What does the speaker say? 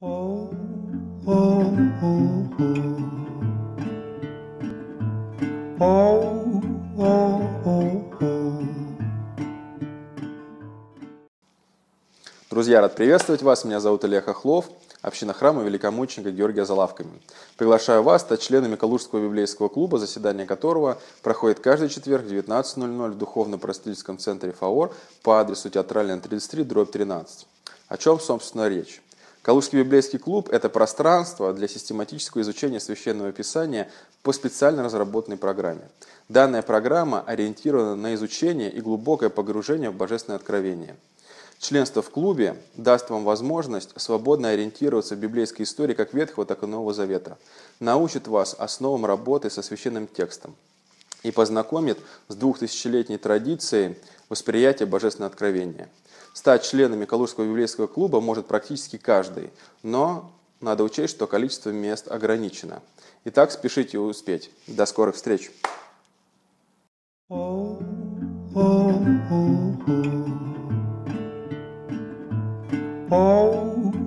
Друзья, рад приветствовать вас. Меня зовут Илья Хохлов, община храма великомученика Георгия Залавками. Приглашаю вас стать членами Калужского библейского клуба, заседание которого проходит каждый четверг в 19.00 в Духовно-просветительском центре ФАОР по адресу Театральная 33, дробь 13. О чем, собственно, речь? Калужский библейский клуб – это пространство для систематического изучения Священного Писания по специально разработанной программе. Данная программа ориентирована на изучение и глубокое погружение в Божественное Откровение. Членство в клубе даст вам возможность свободно ориентироваться в библейской истории как Ветхого, так и Нового Завета, научит вас основам работы со священным текстом и познакомит с двухтысячелетней традицией восприятия Божественного Откровения – Стать членами Калужского библейского клуба может практически каждый, но надо учесть, что количество мест ограничено. Итак, спешите успеть. До скорых встреч! Oh, oh, oh,